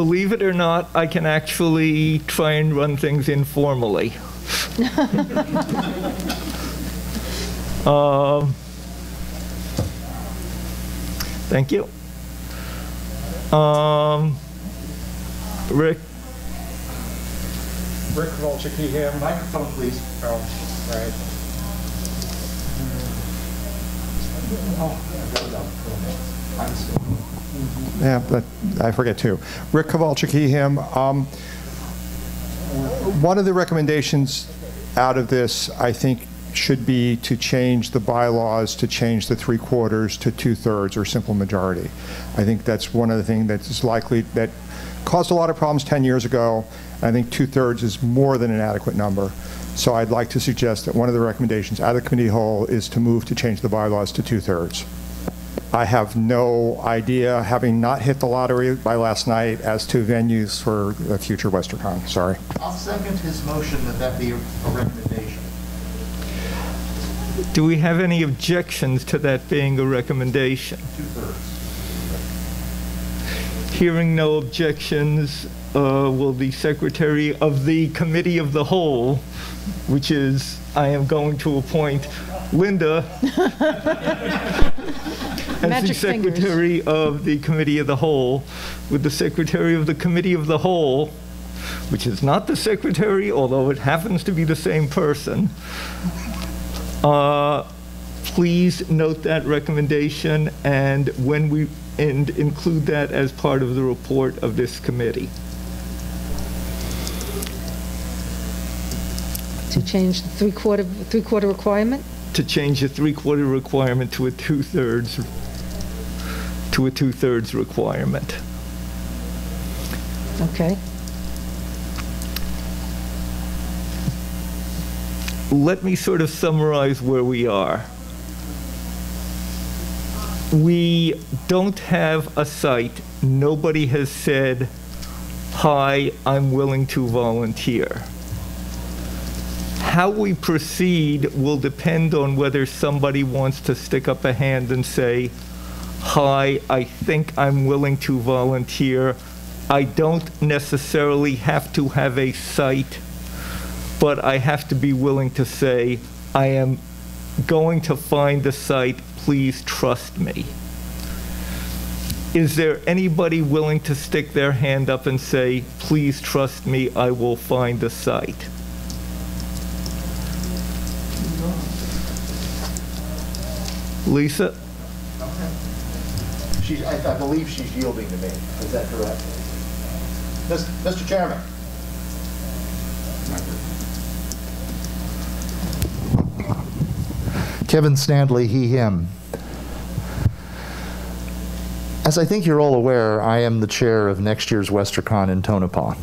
Believe it or not, I can actually try and run things informally. Um, Thank you. Um, Rick, Rick Volchek here. Microphone, please. Oh, right. Yeah, but I forget too. Rick Kowalczyk, him. Um, one of the recommendations out of this, I think, should be to change the bylaws to change the three quarters to two thirds or simple majority. I think that's one of the things that is likely that caused a lot of problems 10 years ago. I think two thirds is more than an adequate number. So I'd like to suggest that one of the recommendations out of the committee whole is to move to change the bylaws to two thirds. I have no idea, having not hit the lottery by last night, as to venues for a future WesterCon. Sorry. I'll second his motion that that be a recommendation. do we have any objections to that being a recommendation? Two-thirds. Hearing no objections, uh, will the secretary of the committee of the whole, which is, I am going to appoint Linda as the Magic fingers. secretary of the committee of the whole, with the secretary of the committee of the whole, which is not the secretary, although it happens to be the same person, uh, please note that recommendation and when we, and include that as part of the report of this committee. To change the three-quarter, three-quarter requirement? To change the three-quarter requirement to a two-thirds, to a two-thirds requirement. Okay. let me sort of summarize where we are. We don't have a site. Nobody has said, hi, I'm willing to volunteer. How we proceed will depend on whether somebody wants to stick up a hand and say, hi, I think I'm willing to volunteer. I don't necessarily have to have a site but I have to be willing to say, I am going to find the site, please trust me. Is there anybody willing to stick their hand up and say, please trust me, I will find the site? Lisa? I, I believe she's yielding to me. Is that correct? Mis- Mr. Chairman? Kevin Standlee, he, him. As I think you're all aware, I am the chair of next year's WesterCon in Tonopah.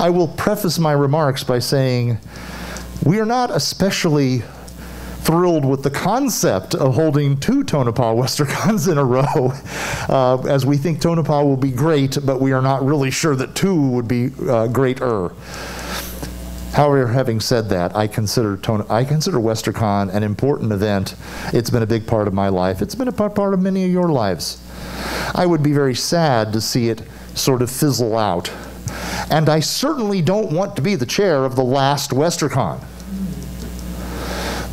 I will preface my remarks by saying we are not especially thrilled with the concept of holding two Tonopah WesterCons in a row, uh, as we think Tonopah will be great, but we are not really sure that two would be uh, greater. However, having said that, I consider Ton- I consider WesterCon an important event. It's been a big part of my life. It's been a part of many of your lives. I would be very sad to see it sort of fizzle out. And I certainly don't want to be the chair of the last WesterCon.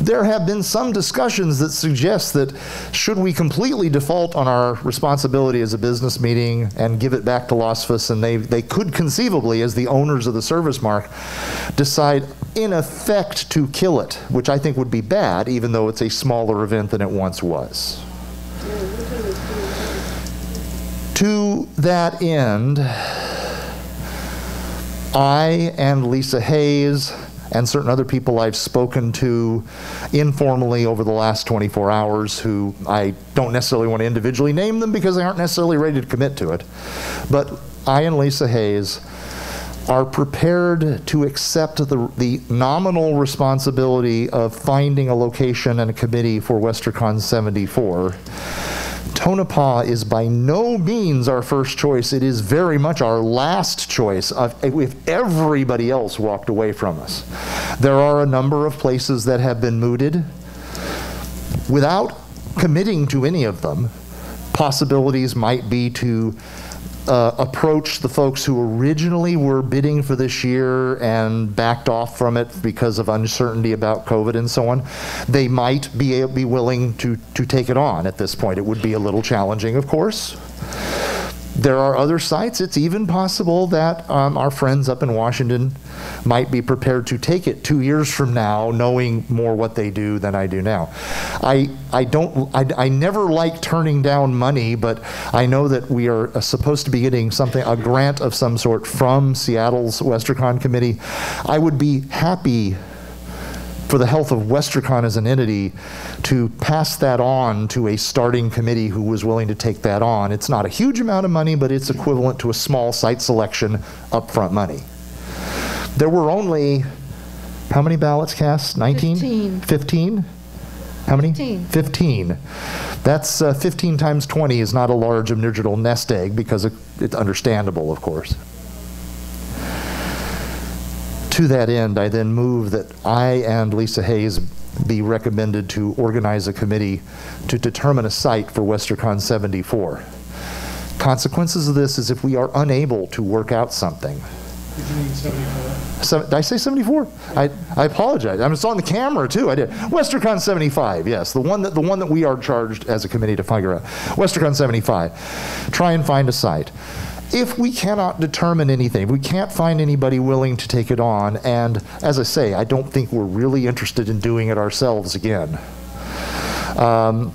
There have been some discussions that suggest that should we completely default on our responsibility as a business meeting and give it back to LASFS, and they, they could conceivably, as the owners of the service mark, decide in effect to kill it, which I think would be bad, even though it's a smaller event than it once was. To that end, I and Lisa Hayes and certain other people I've spoken to informally over the last 24 hours who I don't necessarily want to individually name them because they aren't necessarily ready to commit to it. But I and Lisa Hayes are prepared to accept the, the nominal responsibility of finding a location and a committee for WesterCon 74. Tonopah is by no means our first choice. It is very much our last choice of, if everybody else walked away from us. There are a number of places that have been mooted. Without committing to any of them, possibilities might be to uh, approached the folks who originally were bidding for this year and backed off from it because of uncertainty about COVID and so on, they might be, be willing to, to take it on at this point. It would be a little challenging, of course. There are other sites, it's even possible that um, our friends up in Washington might be prepared to take it two years from now, knowing more what they do than I do now. I, I don't, I, I never like turning down money, but I know that we are uh, supposed to be getting something, a grant of some sort from Seattle's Westercon Committee. I would be happy for the health of Westercon as an entity to pass that on to a starting committee who was willing to take that on. It's not a huge amount of money, but it's equivalent to a small site selection upfront money. There were only, how many ballots cast? 19? Fifteen. 15? How many? Fifteen. 15. That's uh, 15 times 20 is not a large digital nest egg because it- it's understandable, of course. To that end, I then move that I and Lisa Hayes be recommended to organize a committee to determine a site for WesterCon 74. Consequences of this is if we are unable to work out something. Did you mean 74? So, did I say 74? I, I apologize. I mean, it's on the camera too. I did. WesterCon 75. Yes, the one that the one that we are charged as a committee to figure out. WesterCon 75. Try and find a site. If we cannot determine anything, we can't find anybody willing to take it on, and as I say, I don't think we're really interested in doing it ourselves again. Um,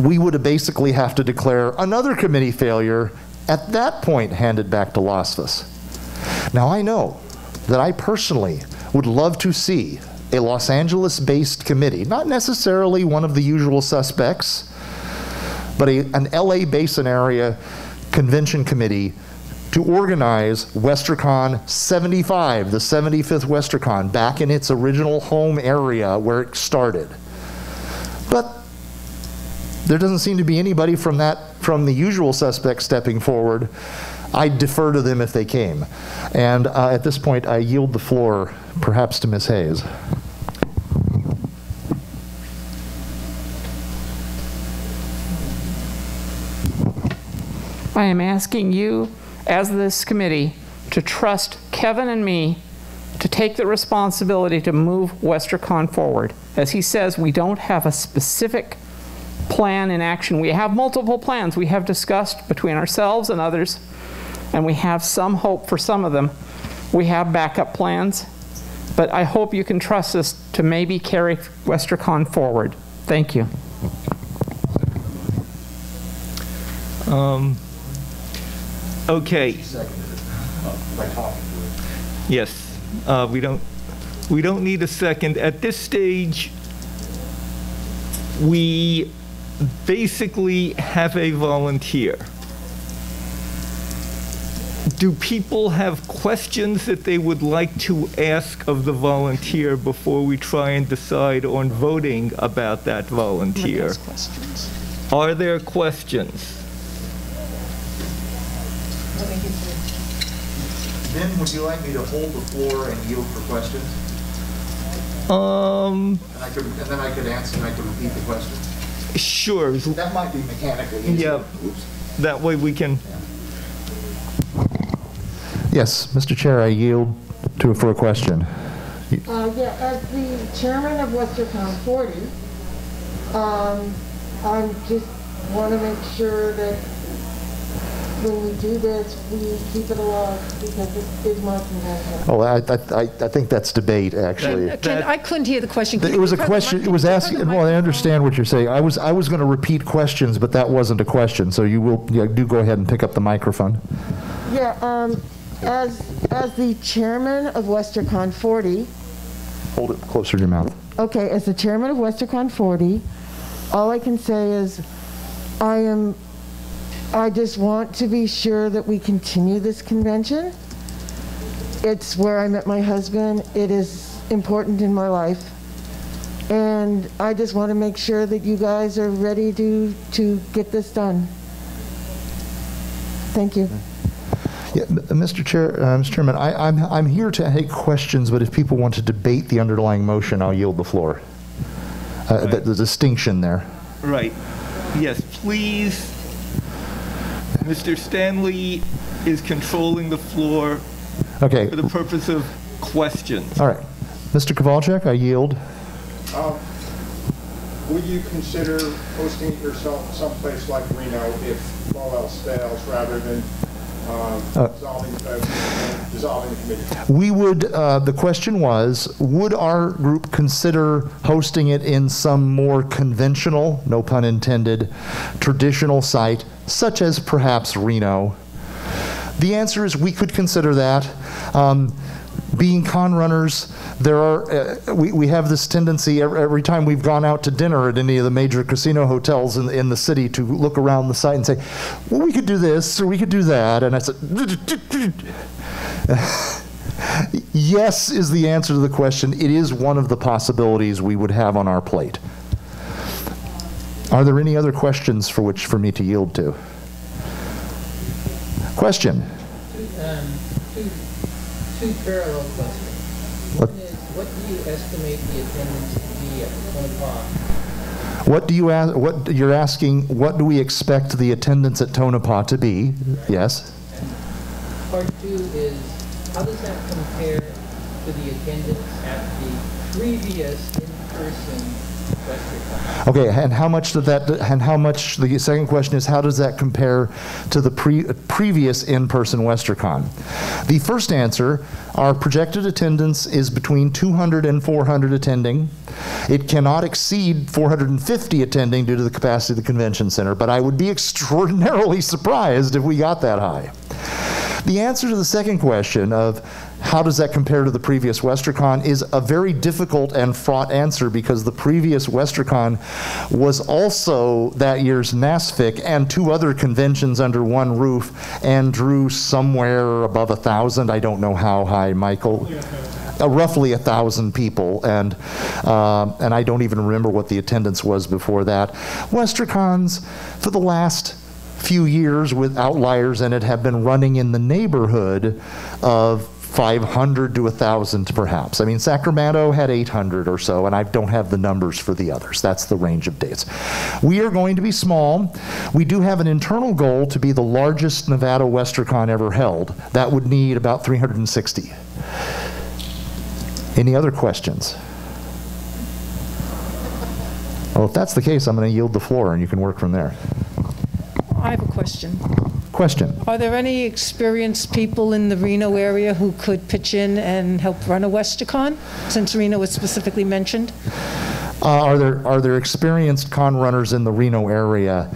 we would basically have to declare another committee failure. At that point, hand it back to LASFS. Now, I know that I personally would love to see a Los Angeles based committee, not necessarily one of the usual suspects, but a, an LA Basin area convention committee to organize WesterCon 75, the 75th WesterCon, back in its original home area where it started. But there doesn't seem to be anybody from that, from the usual suspects stepping forward. I defer to them if they came. And uh, at this point, I yield the floor perhaps to Ms. Hayes. I am asking you, as this committee, to trust Kevin and me to take the responsibility to move WesterCon forward. As he says, we don't have a specific plan in action. We have multiple plans we have discussed between ourselves and others, and we have some hope for some of them. We have backup plans, but I hope you can trust us to maybe carry WesterCon forward. Thank you. Um, Okay. Yes, uh, we don't, we don't need a second. At this stage, we basically have a volunteer. Do people have questions that they would like to ask of the volunteer before we try and decide on voting about that volunteer? Are there questions? Ben, would you like me to hold the floor and yield for questions? Um, And I could, and then I could answer, and I could repeat the question? sure. That might be mechanically Yeah, that way we can, Yes, Mr. Chair, I yield to, for a question. Uh, yeah, as the chairman of WesterCon 40, um, I just want to make sure that when we do this, we keep it alive because it is my convention. Oh, I, I, I I think that's debate, actually. That- Ken, I couldn't hear the question. Can It was a question, it was asking, well, I understand what you're saying. I was, I was going to repeat questions, but that wasn't a question, so you will, yeah, do go ahead and pick up the microphone. Yeah, um, as, as the chairman of WesterCon 40, Hold it closer to your mouth. Okay, as the chairman of WesterCon 40, all I can say is, I am, I just want to be sure that we continue this convention. It's where I met my husband. It is important in my life. And I just want to make sure that you guys are ready to, to get this done. Thank you. Yeah, Mr. Chair, uh, Mr. Chairman, I, I'm, I'm here to take questions, but if people want to debate the underlying motion, I'll yield the floor. Uh, the, the distinction there. right. Yes, please Mr. Standlee is controlling the floor Okay, for the purpose of questions. all right. Mr. Kowalczyk, I yield. Um, Would you consider hosting it yourself someplace like Reno if all else fails, rather than uh, Uh. dissolving, uh, dissolving the committee? We would, uh, the question was, would our group consider hosting it in some more conventional, no pun intended, traditional site, such as perhaps Reno? The answer is we could consider that. Um, being con runners, there are uh, we, we have this tendency every, every time we've gone out to dinner at any of the major casino hotels in, in the city to look around the site and say, well, we could do this or we could do that, and I said. Yes, is the answer to the question. It is one of the possibilities we would have on our plate. Are there any other questions for which for me to yield to? Question. Um, two, two parallel questions. What- One is, what do you estimate the attendance to be at Tonopah? What do you ask, what, you're asking, what do we expect the attendance at Tonopah to be? Yes? Part two is, how does that compare to the attendance at the previous in-person? Okay, and how much did that, and how much, the second question is, how does that compare to the pre, previous in-person WesterCon? The first answer, our projected attendance is between 200 and 400 attending. It cannot exceed 450 attending due to the capacity of the convention center, but I would be extraordinarily surprised if we got that high. The answer to the second question of how does that compare to the previous WesterCon is a very difficult and fraught answer because the previous WesterCon was also that year's NASFIC and two other conventions under one roof and drew somewhere above a thousand. I don't know how high, Michael. Uh, roughly a thousand people, and uh, and I don't even remember what the attendance was before that. WesterCons for the last few years with outliers in it have been running in the neighborhood of 500 to 1,000 perhaps. I mean, Sacramento had 800 or so, and I don't have the numbers for the others. That's the range of dates. We are going to be small. We do have an internal goal to be the largest Nevada WesterCon ever held. That would need about 360. Any other questions? Well, if that's the case, I'm going to yield the floor and you can work from there. I have a question. Question. Are there any experienced people in the Reno area who could pitch in and help run a WesterCon, since Reno was specifically mentioned? Uh, are there are there experienced con runners in the Reno area?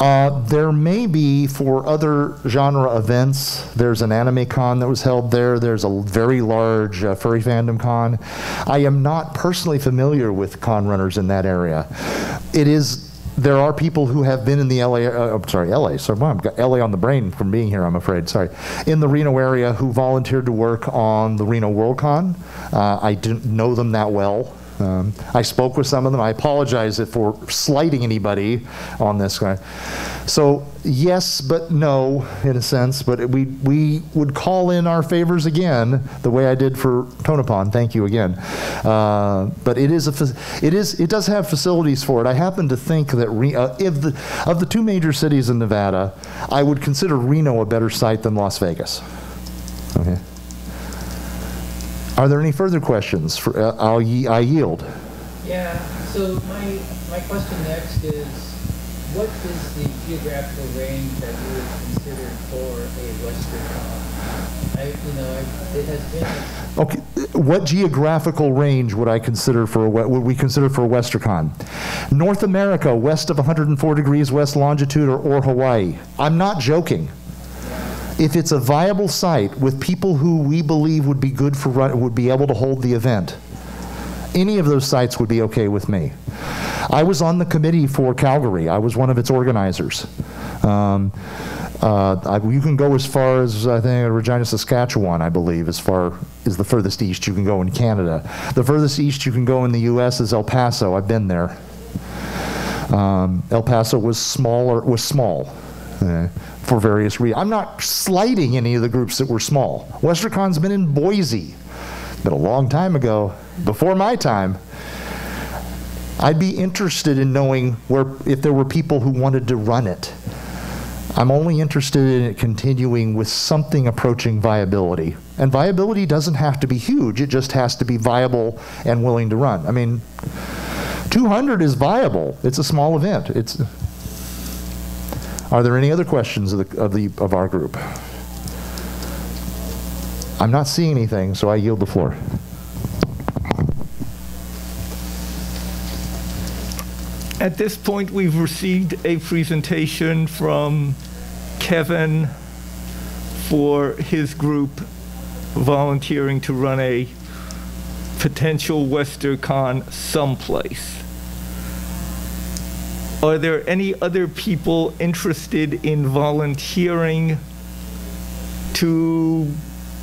Uh, there may be for other genre events. There's an anime con that was held there. There's a very large uh, furry fandom con. I am not personally familiar with con runners in that area. It is. There are people who have been in the LA, uh, I'm sorry, LA, sorry, I've got LA on the brain from being here, I'm afraid, sorry, in the Reno area who volunteered to work on the Reno WorldCon. Uh, I didn't know them that well. Um, I spoke with some of them. I apologize if we're slighting anybody on this guy. So yes, but no, in a sense. But we we would call in our favors again, the way I did for Tonopah. Thank you again. Uh, but it is a it is it does have facilities for it. I happen to think that Re- uh, if the of the two major cities in Nevada, I would consider Reno a better site than Las Vegas. Okay. Are there any further questions? For, uh, I'll ye- I yield. Yeah, so my, my question next is, what is the geographical range that you would consider for a Western WesterCon? I, you know, I, it has been, Okay, what geographical range would I consider for, a we- would we consider for a WesterCon? North America, west of 104 degrees west longitude or, or Hawaii. I'm not joking. If it's a viable site with people who we believe would be good for, run- would be able to hold the event, any of those sites would be okay with me. I was on the committee for Calgary. I was one of its organizers. Um, uh, I, you can go as far as I think Regina, Saskatchewan. I believe as far is the furthest east you can go in Canada. The furthest east you can go in the U.S. is El Paso. I've been there. Um, El Paso was smaller. Was small. Uh, for various reasons. I'm not slighting any of the groups that were small. WesterCon's been in Boise, but a long time ago, before my time. I'd be interested in knowing where if there were people who wanted to run it. I'm only interested in it continuing with something approaching viability. And viability doesn't have to be huge, it just has to be viable and willing to run. I mean, 200 is viable. It's a small event. It's Are there any other questions of the of the of our group? I'm not seeing anything, so I yield the floor. At this point, we've received a presentation from Kevin for his group volunteering to run a potential WesterCon someplace. Are there any other people interested in volunteering to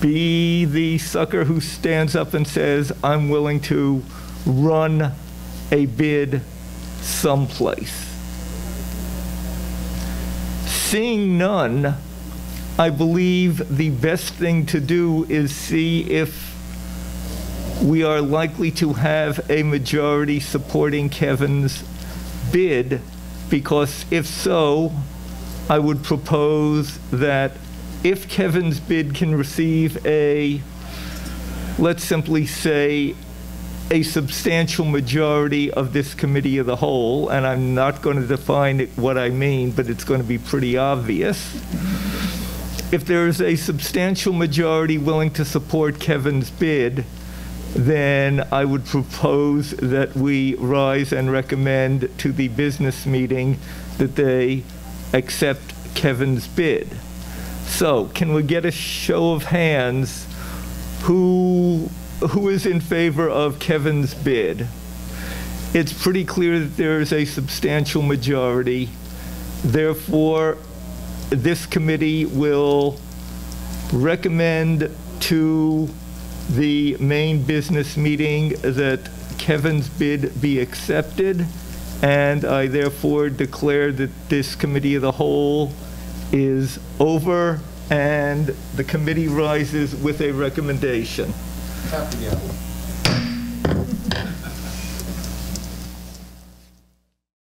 be the sucker who stands up and says, I'm willing to run a bid someplace? Seeing none, I believe the best thing to do is see if we are likely to have a majority supporting Kevin's bid, because if so, I would propose that if Kevin's bid can receive a, let's simply say, a substantial majority of this committee of the whole, and I'm not going to define it- what I mean, but it's going to be pretty obvious. If there is a substantial majority willing to support Kevin's bid, then I would propose that we rise and recommend to the business meeting that they accept Kevin's bid. So, can we get a show of hands who, who is in favor of Kevin's bid? It's pretty clear that there is a substantial majority. Therefore, this committee will recommend to the main business meeting that Kevin's bid be accepted, and I therefore declare that this committee of the whole is over, and the committee rises with a recommendation.